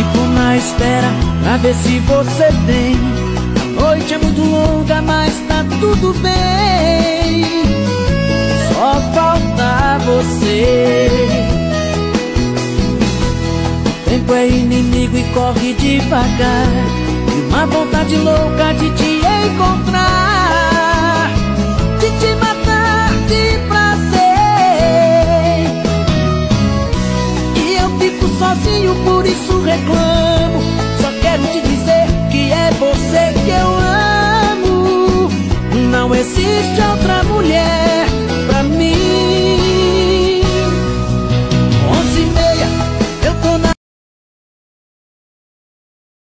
Fico na espera pra ver se você vem. A noite é muito longa, mas tá tudo bem. Só falta você. O tempo é inimigo e corre devagar. E uma vontade louca de te encontrar. De te matar de prazer. E eu fico sozinho, por isso reclamo